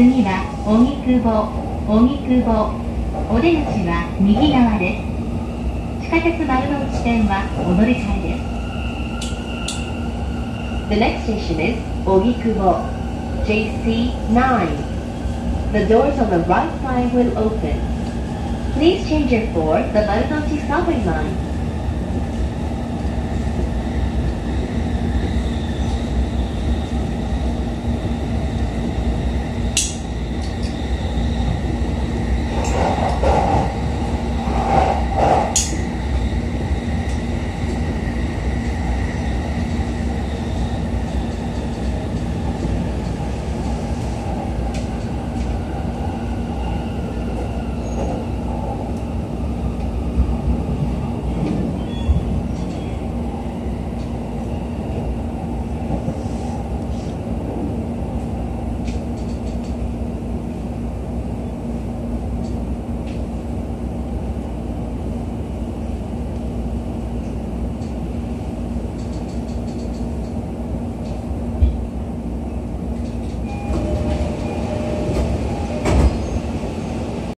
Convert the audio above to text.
次は荻窪荻窪お出口は右側です地下鉄丸の内線はお乗り換えです The next station is 荻窪 JC9. The doors on the right side will open. Please change it for the Marunouchi subway line.